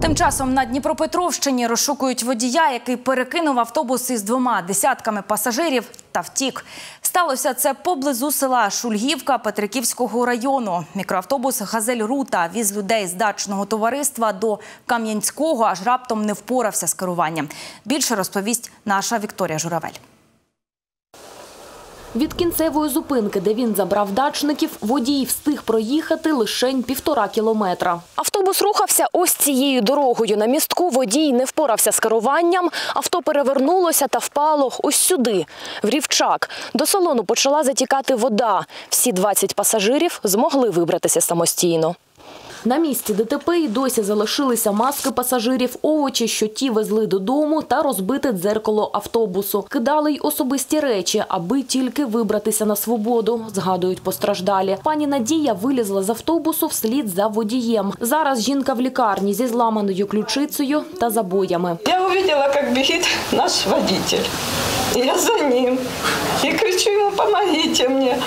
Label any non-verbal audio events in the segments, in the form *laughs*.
Тим часом на Дніпропетровщині розшукують водія, який перекинув автобус із двома десятками пасажирів та втік. Сталося це поблизу села Шульгівка Петриківського району. Мікроавтобус Газель Рута віз людей з дачного товариства до Кам'янського, аж раптом не впорався з керуванням. Більше розповість наша Вікторія Журавель. Від кінцевої зупинки, де він забрав дачників, водій встиг проїхати лишень півтора кілометра. Автобус рухався ось цією дорогою. На містку водій не впорався з керуванням. Авто перевернулося та впало ось сюди, в рівчак. До салону почала затікати вода. Всі 20 пасажирів змогли вибратися самостійно. На місці ДТП і досі залишилися маски пасажирів, овочі, що ті везли додому, та розбите дзеркало автобусу. Кидали й особисті речі, аби тільки вибратися на свободу, згадують постраждалі. Пані Надія вилізла з автобусу вслід за водієм. Зараз жінка в лікарні зі зламаною ключицею та забоями. Я увидела, как бежит наш водитель. Я за ним. И кричу ему, помогите мне.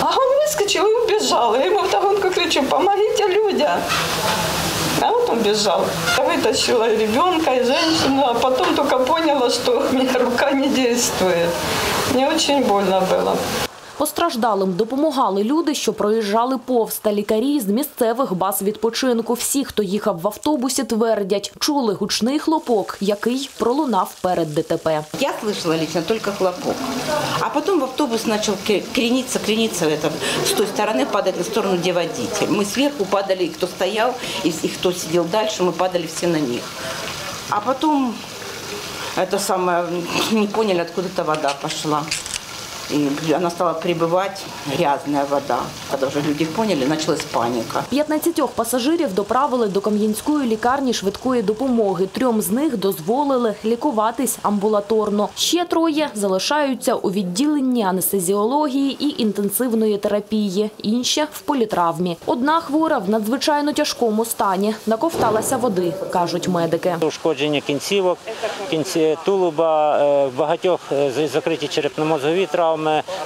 А он выскочил и убежал. Я ему вдогонку кричу, помогите людям. А вот он бежал. Я вытащила и ребенка, и женщину, а потом только поняла, что у меня рука не действует. Мне очень больно было. Постраждалим допомагали люди, що проїжджали повз, та лікарі з місцевих баз відпочинку. Всі, хто їхав в автобусі, твердять, чули гучний хлопок, який пролунав перед ДТП. Я слышала лично только хлопок. А потом в автобус начал кре- крениться, крениться это, с той стороны падать на сторону, где водитель. Мы сверху падали, и кто стоял, и, и кто сидел дальше, мы падали все на них. А потом это самое, *laughs* не поняли, откуда-то вода пошла. И она стала прибывать, грязная вода. Когда уже люди поняли, началась паника. 15 пасажирів доправили до Кам'янської лікарні швидкої допомоги. Трьом з них дозволили лікуватись амбулаторно. Ще троє залишаються у відділенні анестезіології і інтенсивної терапії. Інші в політравмі. Одна хвора в надзвичайно тяжкому стані. Наковталася води, кажуть медики. ушкодження кінцівок, кінці тулуба, е, багатьох е, закриті черепно-мозгові травми,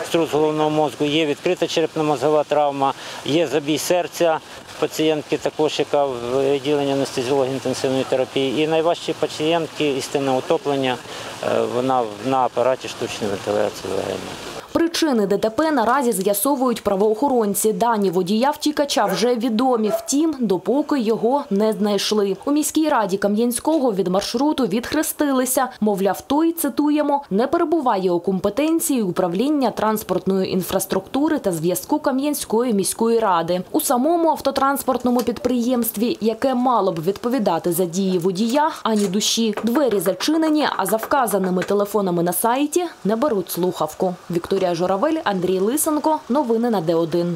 струс головного мозку, є відкрита черепно-мозгова травма, є забій серця пацієнтки, також яка в відділенні анестезіології інтенсивної терапії. І найважчі пацієнтки істинне утоплення, е, вона на апараті штучної вентиляції легені. Причини ДТП наразі з'ясовують правоохоронці. Дані водія втікача вже відомі, втім, допоки його не знайшли. У міській раді Кам'янського від маршруту відхрестилися. Мовляв, той, цитуємо, не перебуває у компетенції управління транспортної інфраструктури та зв'язку Кам'янської міської ради. У самому автотранспортному підприємстві, яке мало б відповідати за дії водія, ані душі. Двері зачинені, а за вказаними телефонами на сайті не беруть слухавку. Вікторія Журавель, Андрій Лисенко. Новини на Д1.